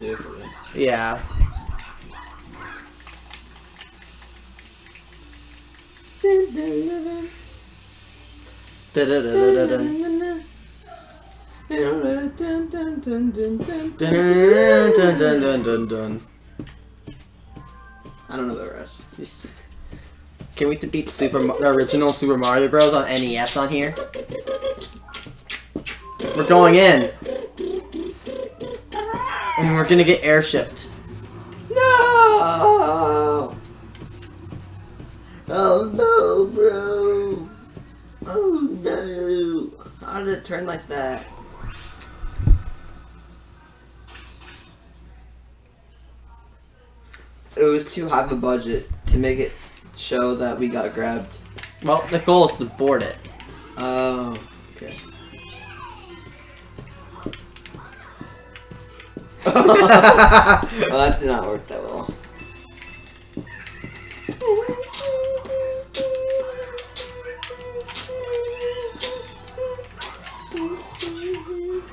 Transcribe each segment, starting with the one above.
Different. Yeah. I don't know the rest. Can we beat Super the original Super Mario Bros on NES on here? We're going in. And we're gonna get airshipped. No! Oh no, bro! Oh no! How did it turn like that? It was too high of a budget to make it show that we got grabbed. Well, the goal is to board it. Oh, well, that did not work that well.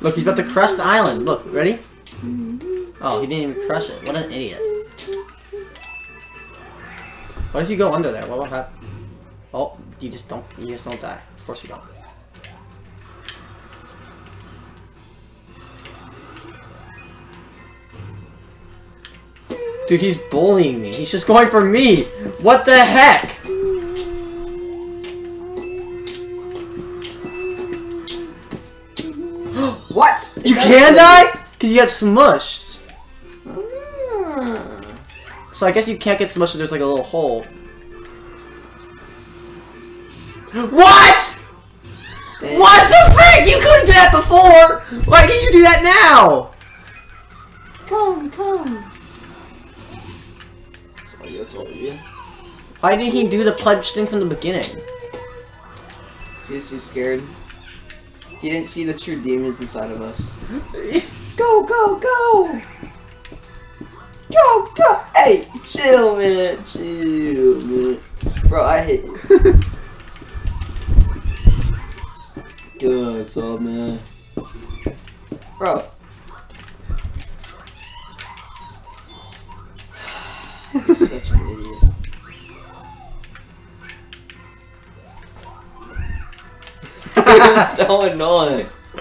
Look, he's about to crush the island. Look, ready? Oh, he didn't even crush it. What an idiot. What if you go under there? What will happen? Oh, you just don't. You just don't die. Of course you don't. Dude, he's bullying me. He's just going for me. What the heck? What? You can die? Cause you get smushed. Ah. So I guess you can't get smushed if there's like a little hole. What? Dang. What the frick? You couldn't do that before! Why can't you do that now? Come, come. Sorry, that's all you. Why didn't he do the pledge thing from the beginning? He was too scared. He didn't see the true demons inside of us. Go, go, go! Go, go! Hey, chill, man. Chill, man. Bro, I hate you. Good, up, man? Bro. Was so annoying.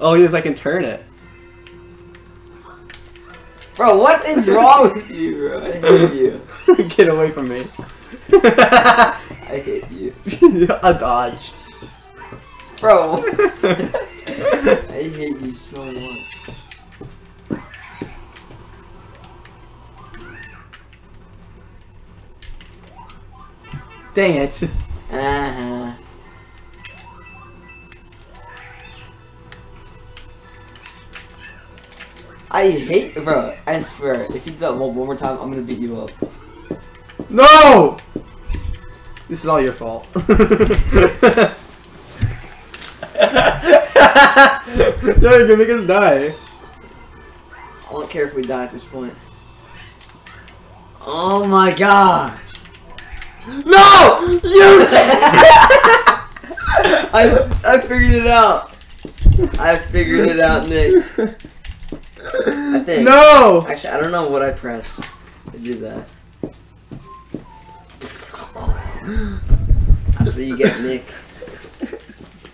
oh, yes, I can turn it. Bro, what is wrong with you, bro? I hate you. Get away from me. I hate you. a dodge. Bro. I hate you so much. Dang it. Uh-huh. I hate, bro. I swear, if you do that one, one more time, I'm gonna beat you up. No! This is all your fault. yeah, you're gonna make us die. I don't care if we die at this point. Oh my god! No! You! I I figured it out. I figured it out, Nick. I think. no! Actually, I don't know what I pressed to do that. That's what you get, Nick.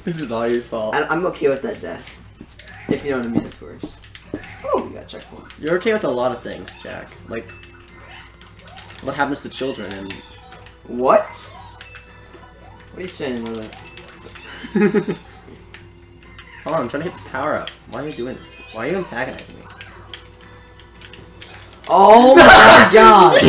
This is all your fault. I, I'm okay with that death. If you know what I mean, of course. Oh, we got checkpoint. You're okay with a lot of things, Jack. Like, what happens to children and What? What are you saying with that? Hold on, I'm trying to hit the power up. Why are you doing this? Why are you antagonizing me? Oh my god!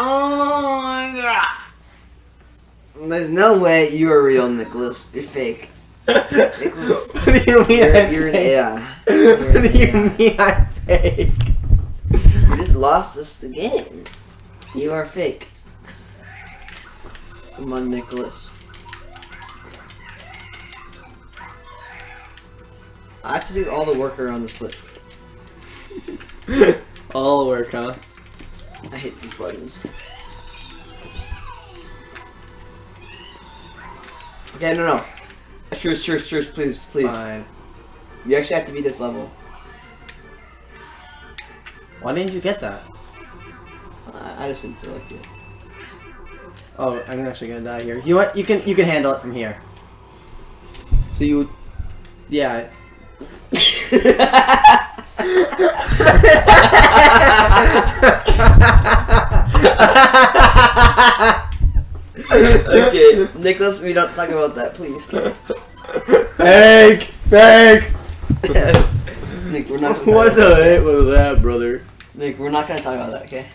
oh my god! There's no way you are real, Nicholas. You're fake. Nicholas, what do you mean you're, I'm you're an fake? AI. What do you mean I'm fake? You just lost us the game. You are fake. Come on, Nicholas. I have to do all the work around this flip. All the work, huh? I hate these buttons. Okay, no, no. Truce, truce, truce, please, please. Fine. You actually have to beat this level. Why didn't you get that? I, I just didn't feel like it. Oh, I'm actually gonna die here. You what? You can you can handle it from here. So you. Yeah. okay, Nicholas, we don't talk about that, please. Fake! Fake! Nick, we're not. Gonna What talk about the heck was that, brother? Nick, we're not gonna talk about that, okay?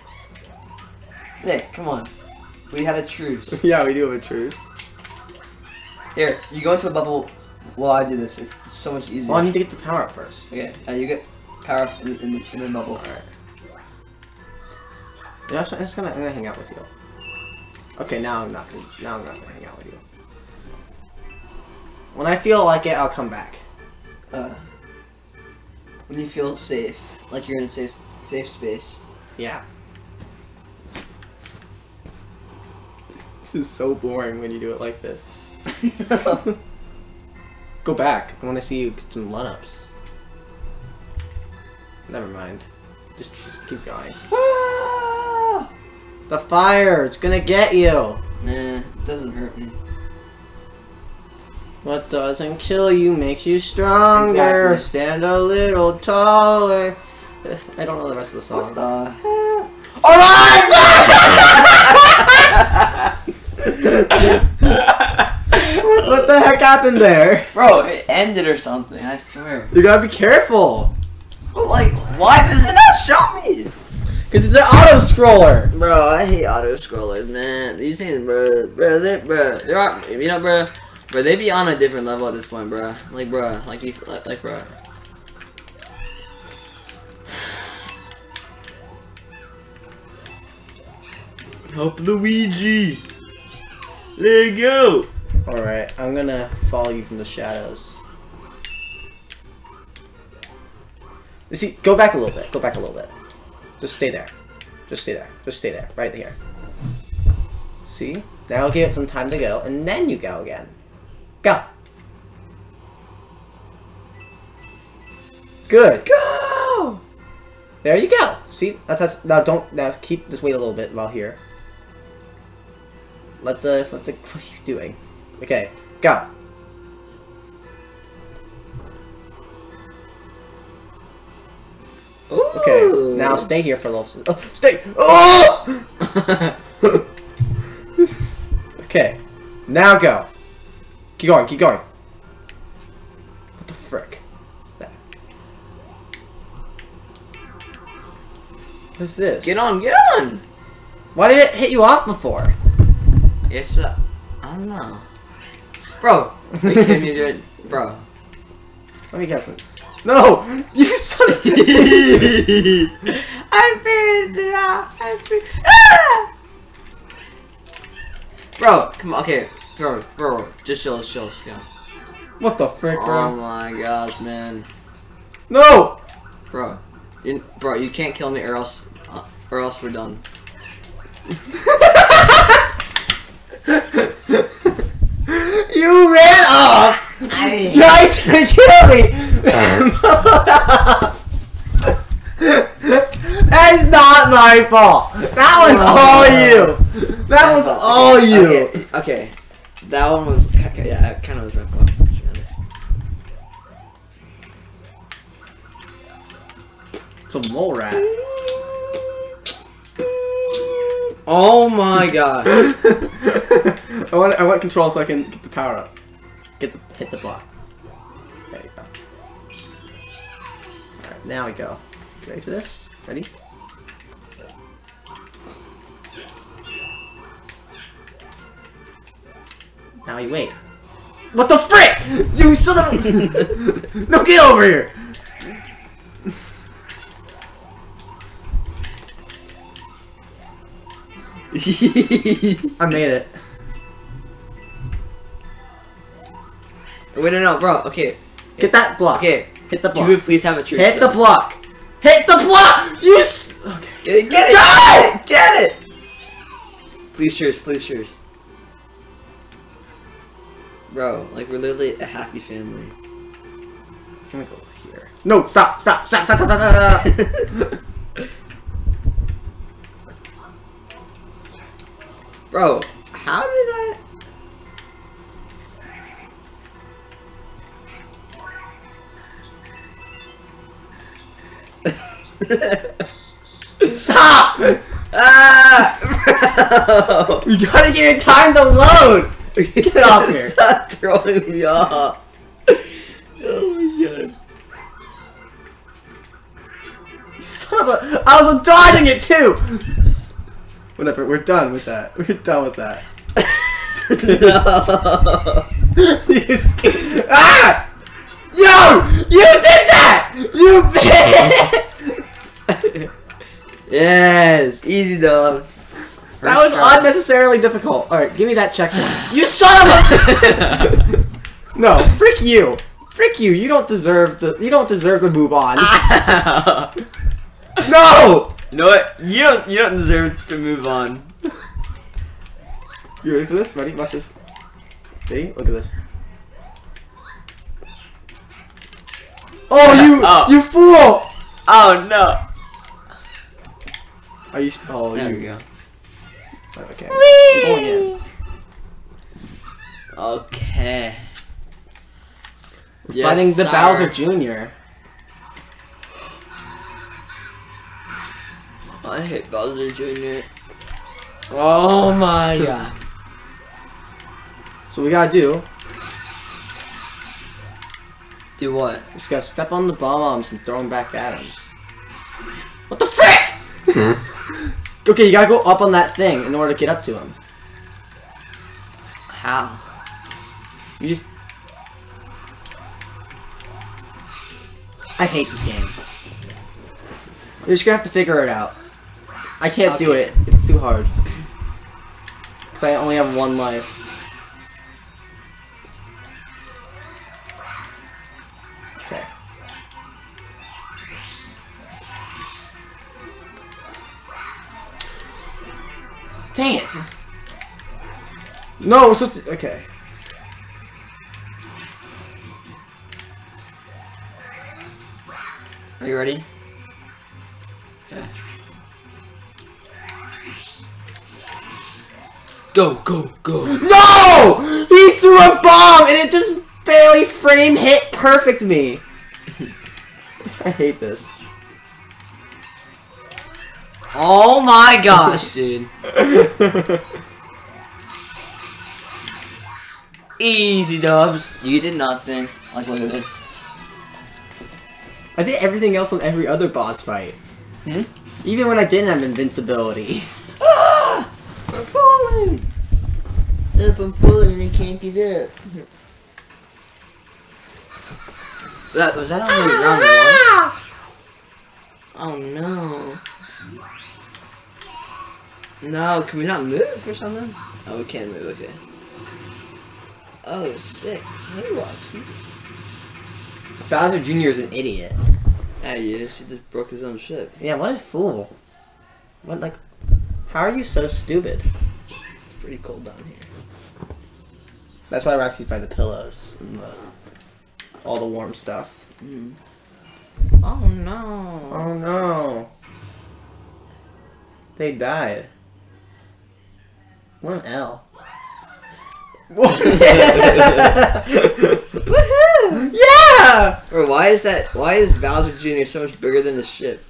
Nick, come on. We had a truce. Yeah, we do have a truce. Here, you go into a bubble while I do this. It's so much easier. Well, I need to get the power up first. Okay, uh, you get power up in, in, in the bubble. Alright. Yeah, I'm just gonna, I'm gonna hang out with you. Okay, now I'm not gonna, now I'm not gonna hang out with you. When I feel like it, I'll come back. Uh, when you feel safe, like you're in a safe safe space. Yeah. This is so boring when you do it like this. Go back. I want to see you get some run-ups. Never mind. Just, just keep going. Ah! The fire! It's gonna get you! nah, it doesn't hurt me. What doesn't kill you makes you stronger. Exactly. Stand a little taller. I don't know the rest of the song. What the hell? what, what the heck happened there? Bro, it ended or something, I swear. You gotta be careful. But like, why does it not show me? Cause it's an auto scroller. Bro, I hate auto scrollers, man. These things, bro, bro, they, bro, they are, you know, bro, bro, they be on a different level at this point, bro. Like, bro, like, you, like, like bro. Help Luigi. Let go. Alright, I'm gonna follow you from the shadows. You see, go back a little bit. Go back a little bit. Just stay there. Just stay there. Just stay there. Right here. See? Now I'll give it some time to go, and then you go again. Go! Good. Go. There you go. See? That's now don't now keep just wait a little bit while here. Let the let the what are you doing? Okay, go. Okay, now stay here for a little. Oh, stay. Oh! okay, now go. Keep going. Keep going. What the frick? What's that? What's this? Get on, get on. Why did it hit you off before? It's uh, I don't know, bro. Are you me, dude? Bro. Let me guess. it. No! You son of I figured it out. I figured. Ah! Bro, come on. Okay, bro, bro, just chill, chill, chill. What the frick, bro? Oh my gosh, man, No! bro, you, bro, you can't kill me or else, uh, or else we're done. you ran off! I Tried to kill me! That's not my fault! That was all you! That was all you! Okay, okay, that one was okay, yeah, it kind of was my fault. To be honest. It's a mole rat. Oh my god. I want I want control so I can get the power up. Get the hit the block. There you go. Alright, now we go. Ready for this? Ready? Now you wait. What the frick? You son of a No get over here! I made it. Wait, no, no, bro. Okay, Get that block. okay. Hit the Can block. we please have a truce? Hit the block! Hit the block! Yes! Okay. Get it, get it, get it, get it! Please cheers, please cheers. Bro, like we're literally a happy family. I'm gonna go over here. No, stop, stop, stop, stop, stop, stop, stop. Bro, how did I? stop! ah! Bro! You gotta give it time to load! Get off here. Stop throwing me off. Oh my god. Son of a- I was dodging it too! Whatever, we're done with that. We're done with that. no. Ah! Yo! You did that! You bitch! yes, easy dubs. That was unnecessarily difficult. Alright, give me that checkpoint. You son of a- No, frick you. Frick you. You don't deserve the you don't deserve to move on. No! You know what? You don't. You don't deserve to move on. You ready for this? Ready? Watch this. Ready? Look at this. Oh you Oh. you fool! Oh no. Are you oh There you we go. Oh, okay. I'm going in. Okay. Yes, Fighting the sir. Bowser Jr. I hate Bowser Jr. Oh my god. So we gotta do, Do what? we just gotta step on the bombs and throw them back at him. What the frick? okay, you gotta go up on that thing in order to get up to him. How? You just. I hate this game. You're just gonna have to figure it out. I can't do it. It's too hard. Cause I only have one life. Okay. Dang it! No, we're supposed to. Okay. Are you ready? Go, go, go. No! He threw a bomb and it just barely frame hit perfect me. I hate this. Oh my gosh, dude. Easy dubs. You did nothing. Like, look at this. I did everything else on every other boss fight. Hmm? Even when I didn't have invincibility. I'm falling! Yep, I'm falling and I can't get up. That, was that only round one? Oh no. No, can we not move or something? Oh, we can't move, okay. Oh, sick. Hey, Roxy. Bowser Jr. is an idiot. Yeah, he is. He just broke his own ship. Yeah, what a fool. What, like, how are you so stupid? It's pretty cold down here. That's why Roxy's by the pillows and the, all the warm stuff. Mm. Oh no. Oh no. They died. What an L. Woohoo! Yeah! Or why is that? Why is Bowser Jr. so much bigger than his ship?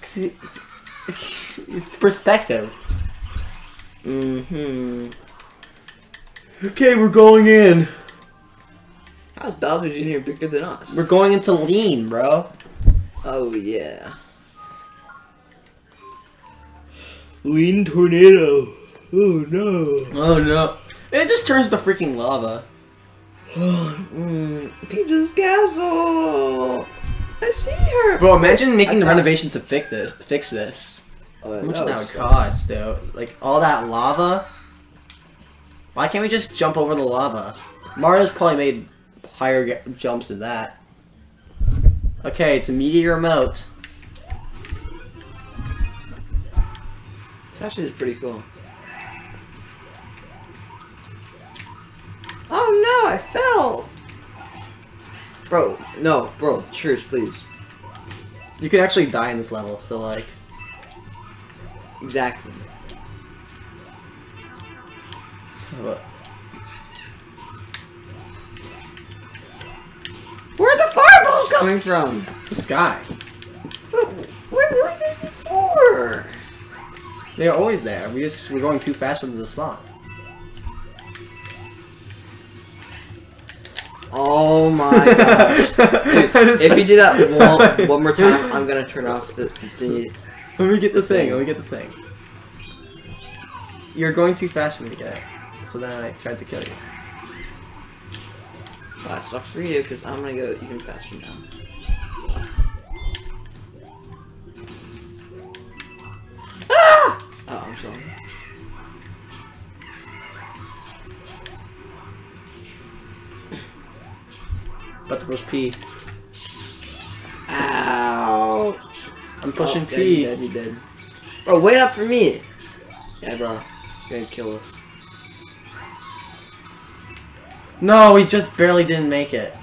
'Cause it- It's perspective. Mm-hmm. Okay, we're going in. How's Bowser Jr. bigger than us? We're going into lean, bro. oh yeah. Lean tornado. Oh no. Oh no. It just turns to freaking lava. mm, Peach's castle. I see her. Bro, imagine making I the thought- renovations to fix this. Fix this. Oh, How much that that would cost, though? Like all that lava. Why can't we just jump over the lava? Mario's probably made higher jumps than that. Okay, it's a meteor moat. This actually is pretty cool. Oh no, I fell. Bro, no, bro, cheers, please. You can actually die in this level, so like. Exactly. let's have a- Where are the fireballs coming from? The sky. But where were they before? They're always there. We just we're going too fast for them to spawn. Oh my gosh. Dude, if you do that one, one more time, I'm gonna turn off the, the Let me get the thing. Let me get the thing. You're going too fast for me to get it. So then I tried to kill you. Well, that sucks for you, because I'm gonna go even faster now. Ah! Oh, I'm sorry. About to push pushing oh, P. Dead, you dead, you dead. Bro, wait up for me! Yeah, bro. You're gonna kill us. No, we just barely didn't make it.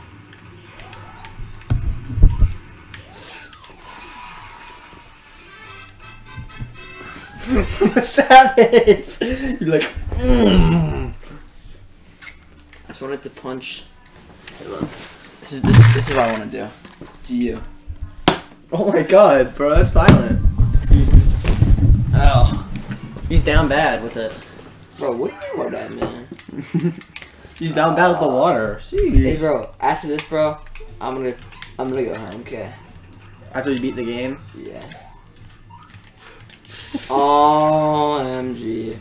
Savage! You're like, mm. I just wanted to punch. Hey, look. This is this, this is what I want to do. To you. Oh my god, bro, that's violent. Oh. He's down bad with it. Bro, what do you mean by that, man? He's down bad with the water. Hey, Jeez. bro. After this, bro, I'm gonna, I'm gonna go home. Okay. After you beat the game, Yeah. OMG.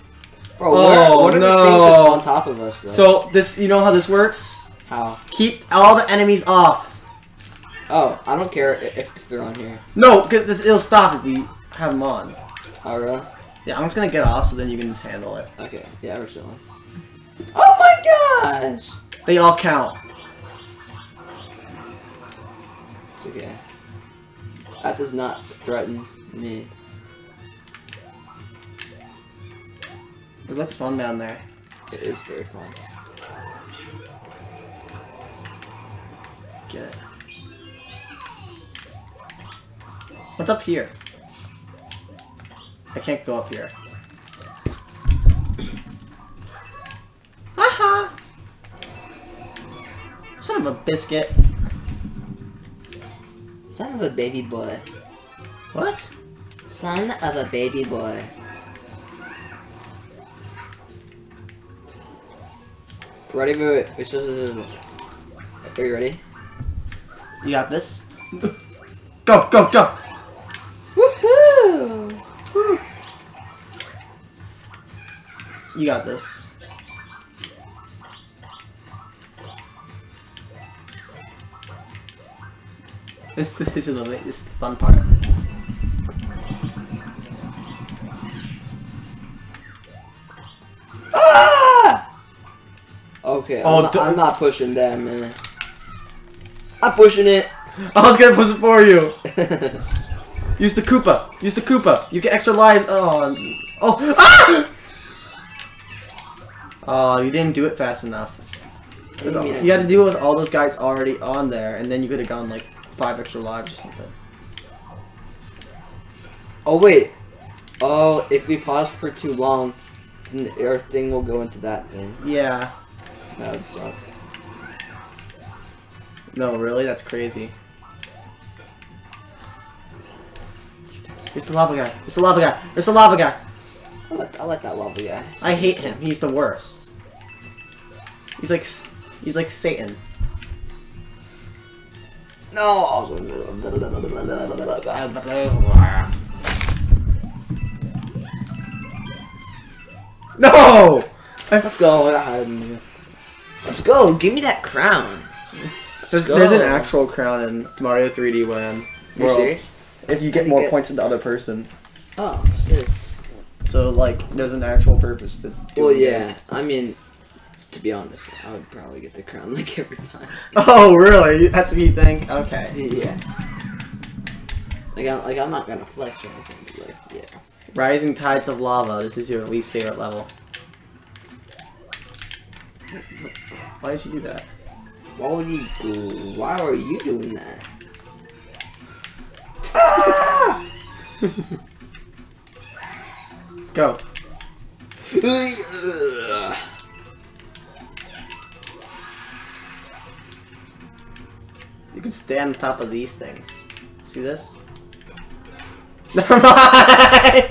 Bro, Oh, what, what are the things no. on top of us, though? so this, you know how this works? How? Keep all the enemies off. Oh, I don't care if, if they're on here. No, because it'll stop if we have them on. Oh, really? Yeah, I'm just gonna get off so then you can just handle it. Okay. Yeah, we're chilling. Oh my gosh! They all count. It's okay. That does not threaten me. But that's fun down there. It is very fun. Get it. What's up here? I can't go up here. Haha! Son of a biscuit. Son of a baby boy. What? Son of a baby boy. Ready? Wait, wait, wait. Are you ready? You got this? Go, go, go! Woohoo! Woo. You got this. This, this is the this is the fun part. Ah! Okay, Oh, I'm, not, I'm not pushing that, man. I'm pushing it. I was gonna push it for you. Use the Koopa. Use the Koopa. You get extra lives. Oh, oh, ah! Oh, you didn't do it fast enough. You? You had to deal with all those guys already on there, and then you could have gone like five extra lives or something. Oh wait. Oh, if we pause for too long, then our thing will go into that thing. Yeah. That would suck. No, really? That's crazy. It's the lava guy. It's the lava guy. It's the lava guy. I like, I like that lava guy. I hate him. He's the worst. He's like, he's like Satan. No. No! Let's go. I hide in here. Let's go. Give me that crown. There's, there's an actual crown in Mario 3D Land. World. serious? If you get more get- points than the other person. Oh, sick. So, like, there's an actual purpose to do Well, it. yeah. I mean, to be honest, I would probably get the crown like every time. Oh, really? That's what you think? Okay. yeah. Like, I'm, like I'm not gonna flex or anything, but like, yeah. Rising Tides of Lava. This is your least favorite level. Why did you do that? Why would you? Why are you doing that? Go. You can stand on top of these things. See this? Never mind!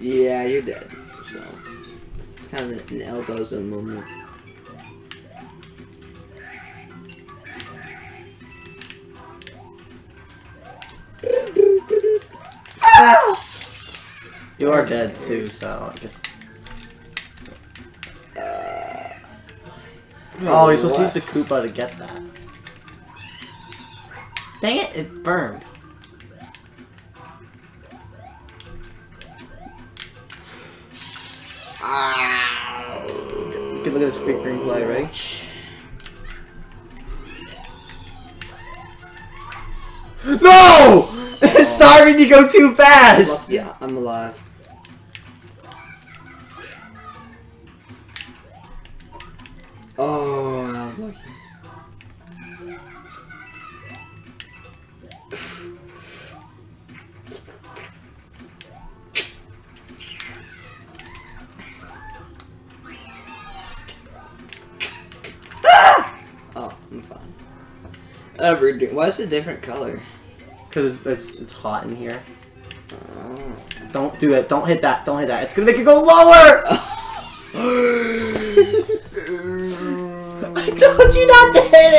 yeah, you're dead. So it's kind of an elbow zone moment. you are dead too, so I guess. Uh, oh, you're supposed to use the Koopa to get that. Dang it, it burned. You can look at this quick green play, ready? No! It's starting to go too fast! Yeah, I'm alive. Oh, I was lucky. Ah! Oh, I'm fine. Everything. Why is it a different color? Because it's, it's, it's hot in here. Don't do it. Don't hit that. Don't hit that. It's gonna make it go lower! I told you not to hit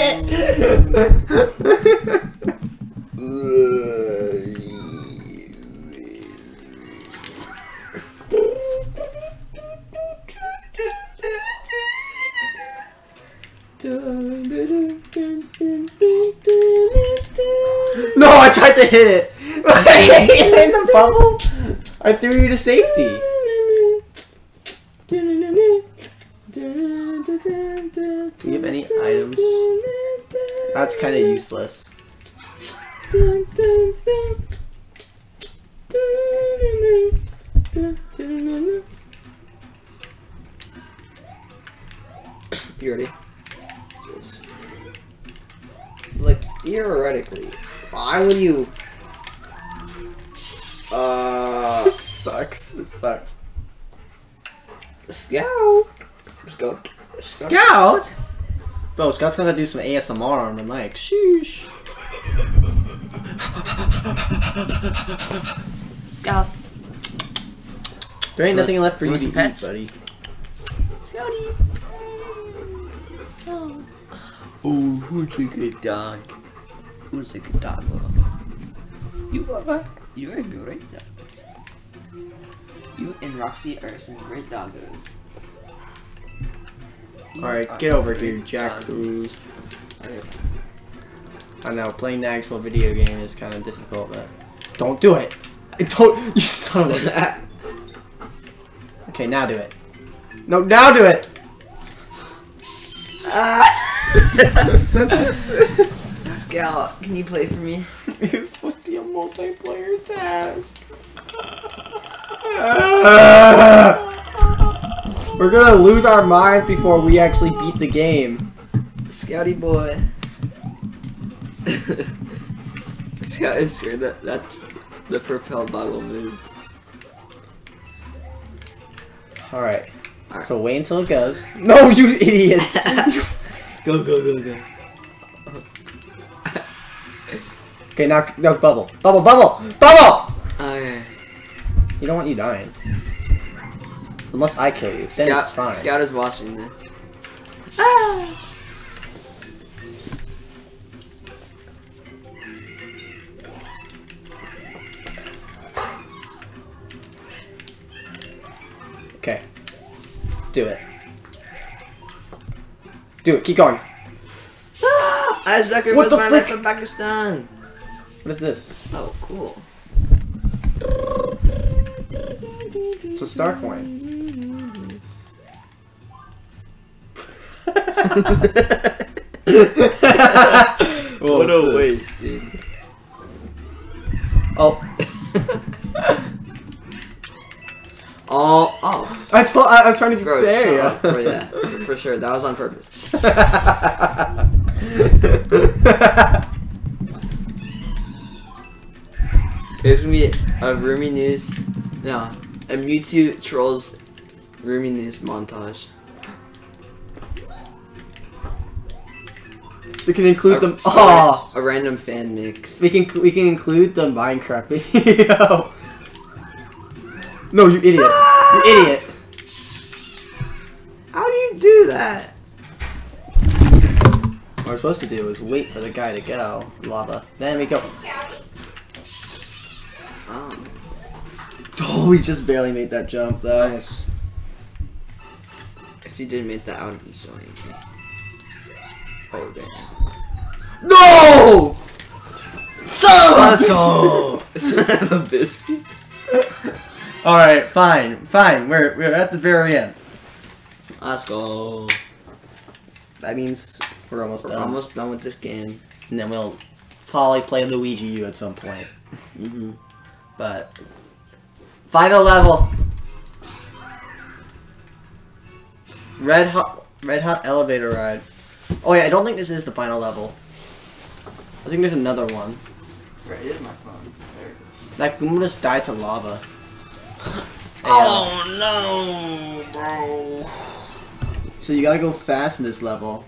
it! tried to hit it! in the bubble? I threw you to safety. Do you have any items? That's kind of useless. You ready? Like, theoretically, why would you... Uh... sucks. It sucks. Scout! Scout. Scout? Bro, Scout's gonna do some ASMR on the mic. Sheesh. Scout. There ain't nothing left for you wanna to see eat, pets? buddy. Scouty. Oh, who's a good dog? Who's a good dog? You are. You are a great dog. You and Roxy are some great doggos. Alright, get over here, Jack dog. Cruz. Okay. I know, playing the actual video game is kind of difficult, but... Don't do it! Don't- You son of a... Okay, now do it. No, now do it! Scout, can you play for me? It's supposed to be a multiplayer task. We're gonna lose our minds before we actually beat the game. Scouty boy. Scout is scared that that the propel bottle moved. Alright. Alright. So wait until it goes. No, you idiot! go go go go. Okay, now, no, bubble. Bubble, bubble! Bubble! Okay. You don't want you dying. Unless I kill you, then Scout, it's fine. Scout is watching this. Ah. Okay. Do it. Do it, keep going. Ah! I sacrificed What the my frick? life for Pakistan. What is this? Oh, cool. It's a star coin. Whoa, what a this- waste, dude. Oh, Oh, oh. I told I, I was trying to get Bro, the shut area. up for that. For, for sure. That was on purpose. gonna be a Roomy News. No. A Mewtwo Trolls Roomy News montage. we can include A- them. Oh, A random fan mix. we can we can include the Minecraft video. No, you idiot! Ah! You idiot! How do you do that? What we're supposed to do is wait for the guy to go. Lava. Then we go. Oh, we just barely made that jump though. nice. If you didn't make that, I would be so angry. Oh, damn. No! Son Let's go! Son of a biscuit. Alright, fine, fine. We're we're at the very end. Let's go. That means we're almost We're done. almost done with this game. And then we'll probably play Luigi U at some point. Mm-hmm. But final level. Red hot red hot elevator ride. Oh yeah, I don't think this is the final level. I think there's another one. Where is my phone? There it goes. That Goomba just died to lava. Oh no, bro. So you gotta go fast in this level.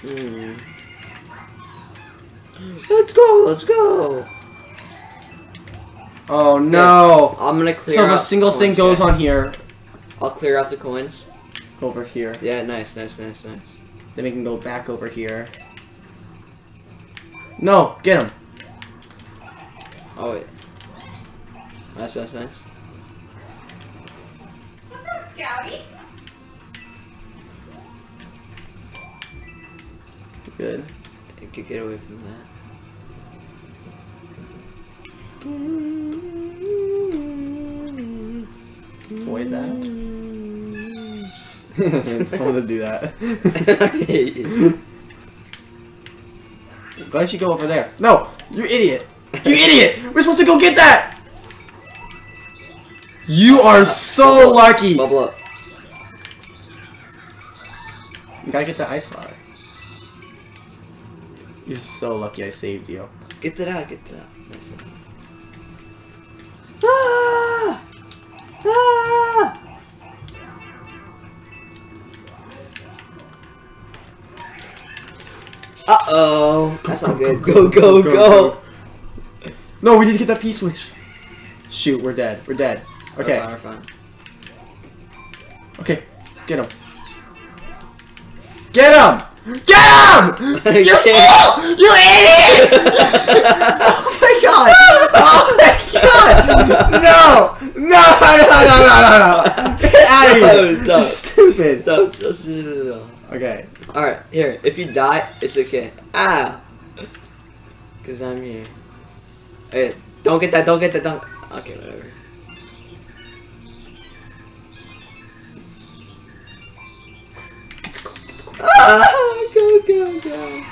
Hmm. Let's go, let's go. Oh no! I'm gonna clear So if out a single thing goes here. on here, I'll clear out the coins. go over here. Yeah, nice, nice, nice, nice. Then we can go back over here. No, get him. Oh wait. Nice, nice, nice. What's up, Scouty? Good. I could get away from that. Avoid that. Wanted to do that. Why don't you go over there? No! You idiot! You idiot! We're supposed to go get that! You are so lucky! Bubble up. You gotta get that ice flower. You're so lucky I saved you. Get it out, get it out. Nice. That's not good. Go, go, go. No, we need to get that P switch. Shoot, we're dead. We're dead. Okay, We're fine, we're fine. okay, get him. Get him! Get him! You fool! You idiot! oh my god! Oh my god! No! No! No! No! No! No! No! Get out of here! No, stop. Stupid. Stop, Okay. Alright, here. If you die, it's okay. Ah! Because I'm here. Hey, don't get that, don't get that, don't. Okay, whatever. Ah! Go, go, go.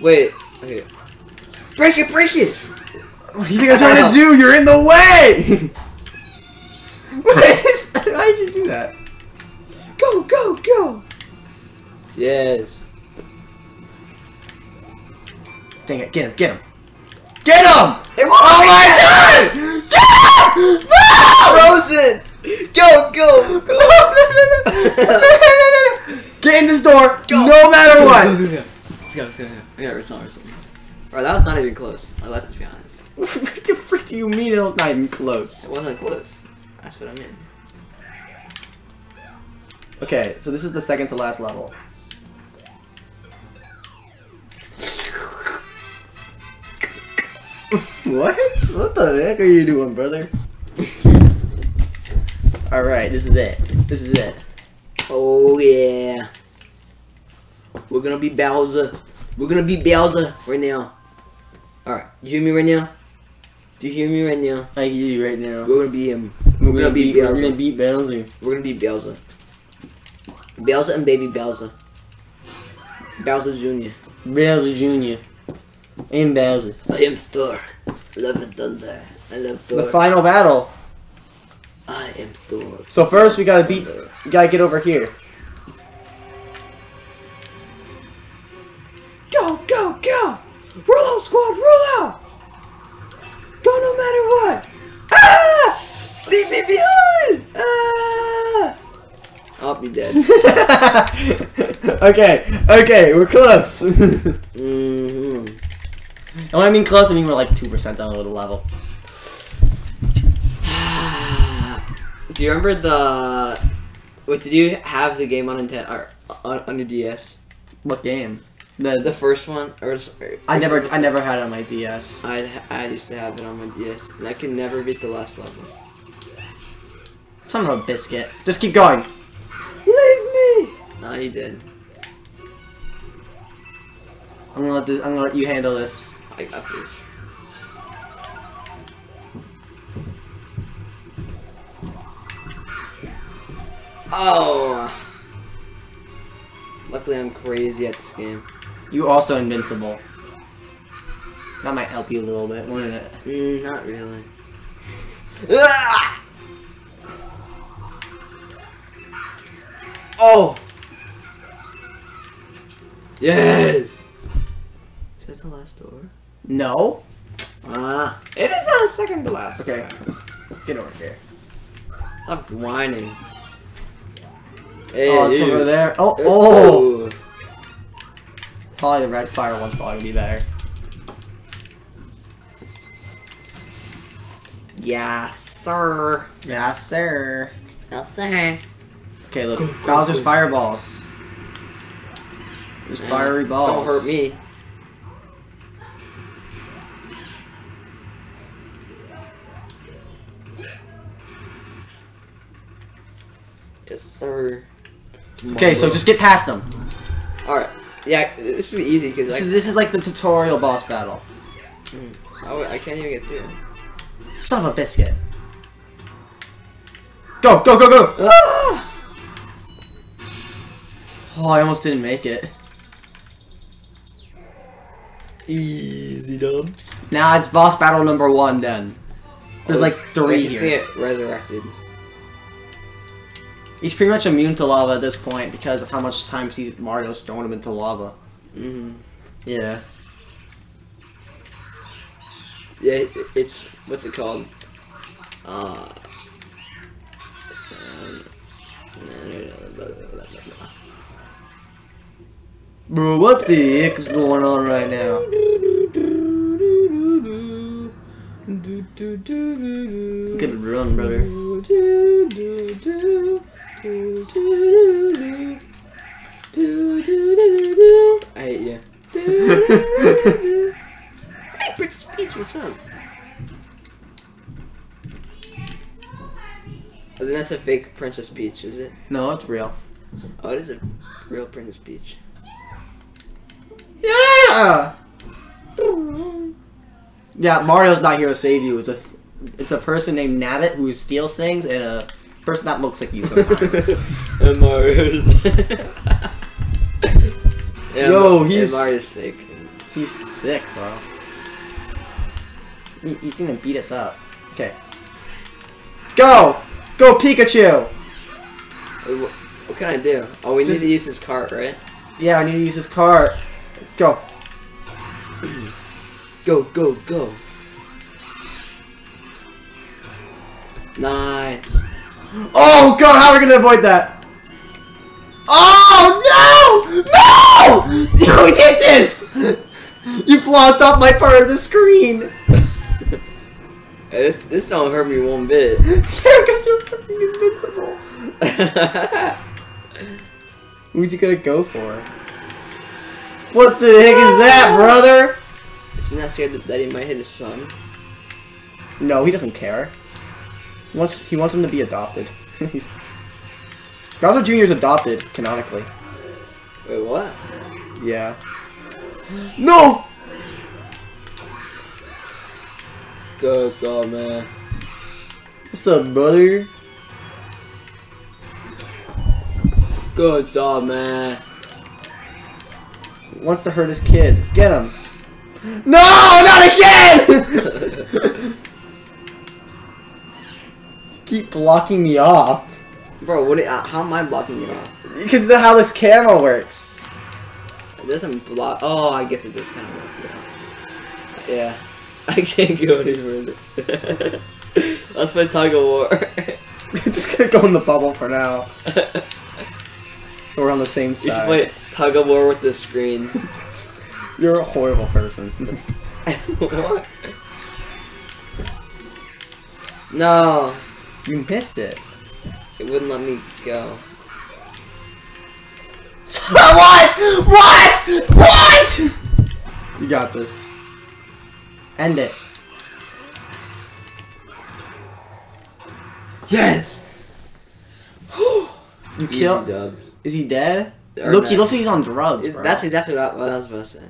Wait, okay. Break it, break it! What do you think I'm trying to do? You're in the way! what is Why did you do that? Yes. Dang it, get him, get him. Get him! It Oh my god! Get him! No! Frozen! Go, go, go! Get in this door, no matter what! Let's go, let's go. Yeah, it's not, it's not. Bro, that was not even close. Let's be honest. what the frick do you mean it was not even close? It wasn't close. That's what I mean. Okay, so this is the second to last level. what? What the heck are you doing, brother? Alright, this is it. This is it. Oh, yeah. We're gonna be Bowser. We're gonna be Bowser right now. Alright, you hear me right now? Do you hear me right now? I hear you right now. We're gonna be him. We're, gonna be beat, we're gonna beat Bowser. We're gonna be Bowser. Bowser and baby Bowser. Bowser Jr. Bowser Jr. In Bowser. I am Thor. Love and thunder. I love Thor. The final battle. I am Thor. So first we gotta beat. We gotta get over here. Go, go, go! Roll out, squad, roll out! Go no matter what! Ah! Leave me behind! Ah! I'll be dead. okay, okay, we're close. and when I mean close, I mean we're like two percent down with the level. Do you remember the? What did you have the game on Nintendo or on, on your DS? What game? The, The first one, or, or I never I never had it on my DS. I I used to have it on my DS, and I could never beat the last level. Son of a biscuit. Just keep going. Leave me! No, you did. I'm gonna let this. I'm gonna let you handle this. I got this. Oh! Luckily, I'm crazy at this game. You also invincible. That might help you a little bit, wouldn't it? Mm, not really. Ah! Oh! Yes! Is that the last door? No. Ah, it is on second to last. Okay. Get over here. Stop whining. Hey, Oh, it's dude. over there. Oh, Let's oh. go. Probably the red fire one's probably gonna be better. Yeah, sir. Yes, sir. Yes, sir. Okay, look. Go, go, Bowser's go. fireballs. There's fiery balls. Don't hurt me. Yes, sir. Okay, so just get past them. Alright. Yeah, this is easy because This is, this is like the tutorial boss battle. oh, I can't even get through. Son of a biscuit. Go, go, go, go! Ah! Oh, I almost didn't make it. Easy dubs. Now it's boss battle number one then. There's like three He's here. gonna resurrected. He's pretty much immune to lava at this point because of how much times he's Mario's thrown him into lava. Mm-hmm. Yeah. Yeah, it's what's it called? Uh. um, Bro, what the heck is going on right now? Get a run, brother. I hate you. hey, Brit Speech, what's up? Oh, I think that's a fake Princess Peach, is it? No, it's real. Oh, it is a real Princess Peach. Yeah. Yeah, Mario's not here to save you. It's a th- it's a person named Nabbit who steals things and a person that looks like you sometimes. yeah, Yo, he's- Mario's fake. He's thick, bro. He- he's gonna beat us up. Okay. Go! Go Pikachu! Wait, what, what can I do? Oh, we Just- need to use his cart, right? Yeah, I need to use his cart. Go. Go, go, go. Nice. Oh god, how are we gonna avoid that? Oh no! No! You did this! You blocked off my part of the screen! This this don't hurt me one bit. yeah, because you're fucking invincible. Who's he gonna go for? What the heck is that, brother? Is he not scared that, that he might hit his son? No, he doesn't care. He wants he wants him to be adopted. He's- Bowser Jr.'s adopted, canonically. Wait, what? Yeah. No! Go, saw oh, man. What's up, brother? Go, saw oh, man. Wants to hurt his kid. Get him. No, not again! Keep blocking me off. Bro, what? Uh, how am I blocking you off? Because of how this camera works. It doesn't block. Oh, I guess it does kind of work. Yeah. yeah. I can't go any further. Let's play tug of war. Just gonna go in the bubble for now. So we're on the same side. You should play tug of war with the screen. You're a horrible person. what? No, you missed it. it wouldn't let me go. what? What? What? You got this. End it. Yes. You killed. Is he dead? Or Look, he looks like he's on drugs, bro. That's exactly what I, what I was about to say.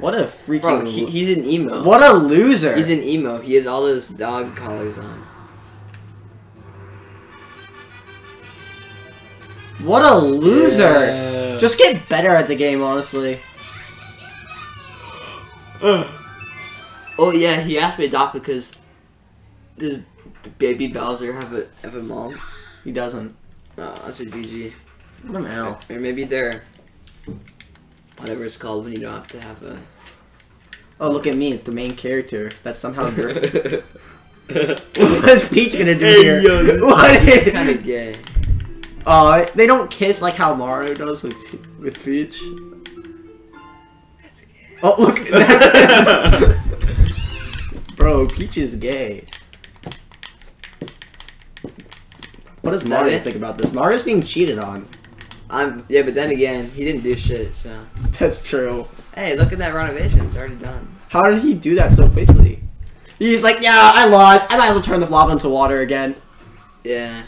What a freaking. Bro, he, he's an emo. what a loser. He's an emo. He has all those dog collars on. what a loser. Yeah. Just get better at the game, honestly. Oh yeah, he asked me to adopt because does baby Bowser have a have a mom? He doesn't. Oh, that's a GG. What an L. Or maybe they're whatever it's called when you don't have to have a. Oh, look at me. It's the main character. That's somehow good. What's Peach gonna do Hey, here? yo, this what is? kind of gay. Oh, they don't kiss like how Mario does with with Peach. That's gay. Oh, look at that. Bro, Peach is gay. What does Mario think about this? Mario's being cheated on. I'm yeah, but then again, he didn't do shit. So That's true. hey, look at that renovation. It's already done. How did he do that so quickly? He's like, yeah, I lost. I might as well turn the lava into water again. Yeah.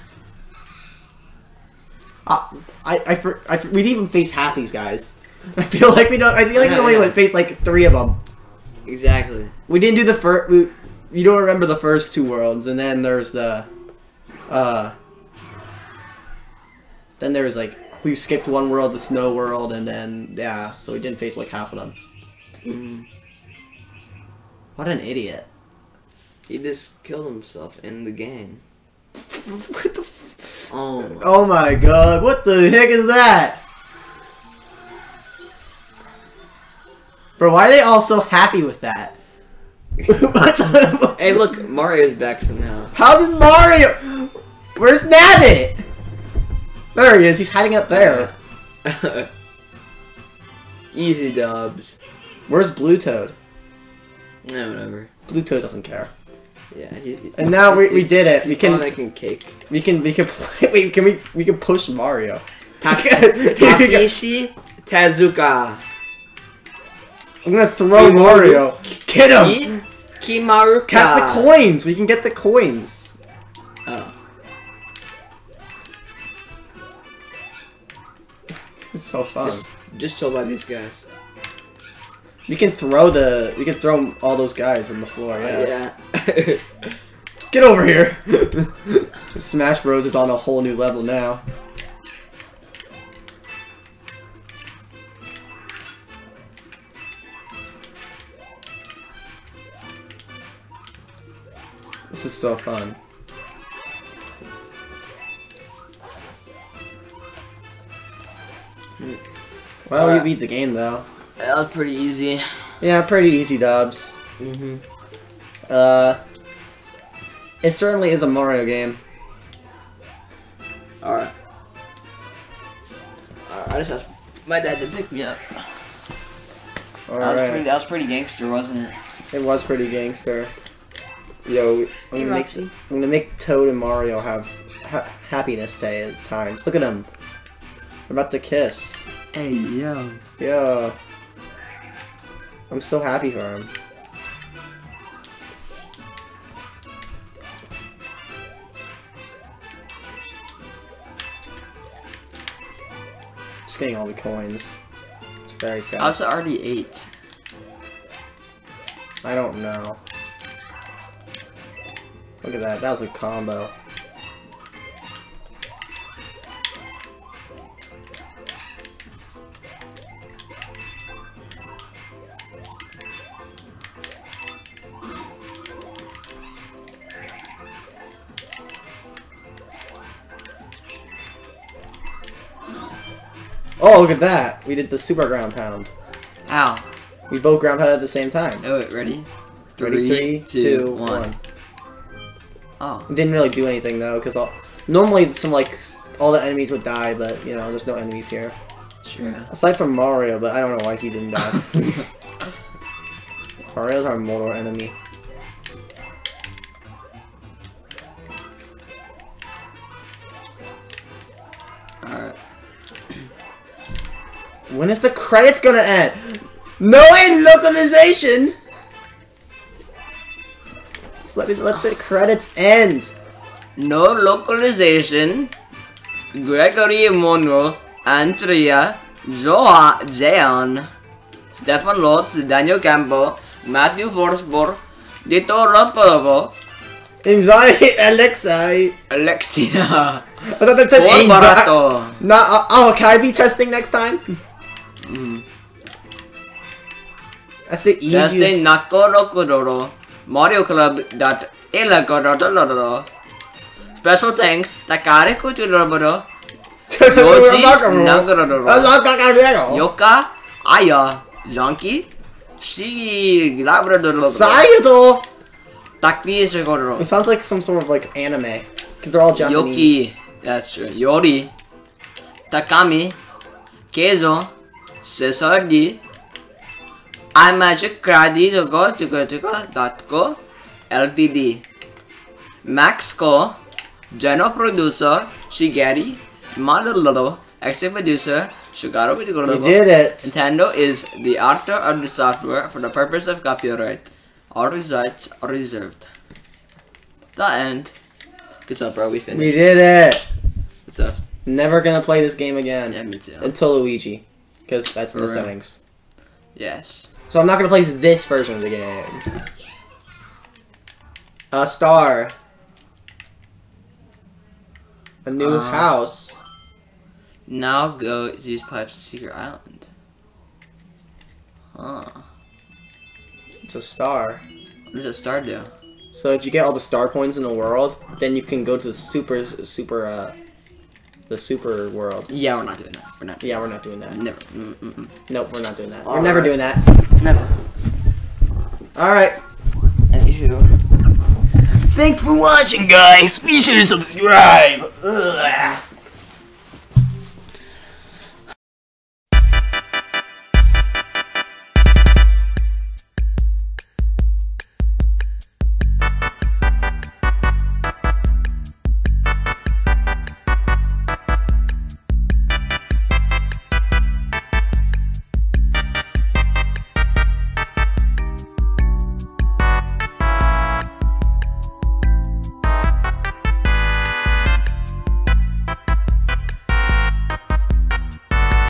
Uh, I, I, for- I, for- we didn't even face half these guys. I feel like we don't. I feel like we only yeah. faced like three of them. Exactly. We didn't do the first. We, you don't remember the first two worlds, and then there's the, uh. Then there was like we skipped one world, the snow world, and then yeah, so we didn't face like half of them. Mhm. What an idiot! He just killed himself in the game. what the? F- Oh. my- oh my god! What the heck is that? Bro, why are they all so happy with that? Hey, look, Mario's back somehow. How did Mario? Where's Nabbit? There he is. He's hiding up there. Easy dubs. Where's Blue Toad? No, whatever. Blue Toad doesn't care. Yeah. He, he- And now we, we did it. We can making cake. we can we can play. Wait, can we we can push Mario? Tak- I'm gonna throw Mario. Get him. Ki- Kimaruka. Get the coins. We can get the coins. It's so fun. Just, just chill by these guys. we can throw the we can throw all those guys on the floor. Yeah. Yeah. Get over here. Smash Bros is on a whole new level now. This is so fun. Well, we beat the game though. that was pretty easy. Yeah, pretty easy dubs. Mm-hmm. Uh, it certainly is a Mario game. Alright. Alright, I just asked my dad to pick me up. All that, was pretty, that was pretty gangster, wasn't it? It was pretty gangster. Yo, I'm Hey, gonna make I'm gonna make Toad and Mario have ha- happiness day at times. Look at them. They're about to kiss. Hey, yo. Yeah. I'm so happy for him. Just getting all the coins. It's very sad. I was already eight. I don't know. Look at that. That was a combo. Oh, look at that. We did the super ground pound. Ow. We both ground pounded at the same time. Oh, wait, ready? Ready? Three, two, one. Oh. It didn't really do anything though, because normally some like all the enemies would die, but you know there's no enemies here Sure. aside from Mario. But I don't know why he didn't die. Mario's our mortal enemy. When is the credits gonna end? No end localization. Just let me let the credits end. No localization. Gregory Monroe, Andrea, Joa, Jeon, Stefan Lotz, Daniel Campbell, Matthew Forsberg, Dito Rapavo, Anxiety, Alexa. Alexia, I thought that said anxiety. Barato. Not. Uh, oh, can I be testing next time? Mm. That's the easiest. Justin Nakoro Kodoro, Mario Club dot Elagodoro. Special thanks, Takare Kujuroboro, Yoji Nagoro, Yoka, Aya, Jonki, Shi Labrador, Sayado. Taki Shigodoro, It sounds like some sort of like anime, because they're all Japanese. Yoki, that's true, Yori, Takami, Keizo, Sesardi, iMagic Kradi to go to go to go dot go LTD, Maxco, General Producer, Shigeri, Malolo, Executive Producer, Shugaro We did it. Nintendo is the author of the software for the purpose of copyright. All rights are reserved. The end. Good job, bro. We finished. We did it. Good stuff. Never gonna play this game again Yeah, me too. until Luigi, because that's in the settings. Yes. So I'm not gonna play this version of the game. A star. A new Uh, house. Now go use pipes to Secret Island. Huh. It's a star. What does that star do? So if you get all the star coins in the world, then you can go to the super, super, uh, the super world. Yeah, we're not doing that. We're not. Yeah, we're not doing that. Never. Mm -mm. Nope, we're not doing that. We're Alright. never doing that. Never. All right. Anywho. Thanks for watching, guys. Be sure to subscribe. Ugh.